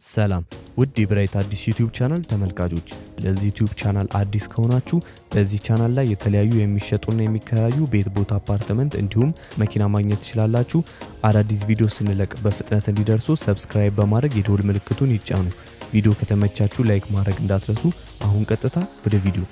ሰላም ውድ የብራይት አዲስ ዩቲዩብ ቻናል ተመልካቾች፣ ለዚህ ዩቲዩብ ቻናል አዲስ ከሆናችሁ በዚህ ቻናል ላይ የተለያዩ የሚሸጡና የሚከራዩ ቤት፣ ቦታ፣ አፓርትመንት እንዲሁም መኪና ማግኘት ትችላላችሁ። አዳዲስ ቪዲዮ ስንለቅ በፍጥነት እንዲደርሱ subscribe በማድረግ የደወል ምልክቱን ይጫኑ። ቪዲዮ ከተመቻችሁ like ማድረግ እንዳትረሱ። አሁን ቀጥታ ወደ ቪዲዮ